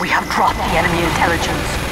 We have dropped the enemy intelligence.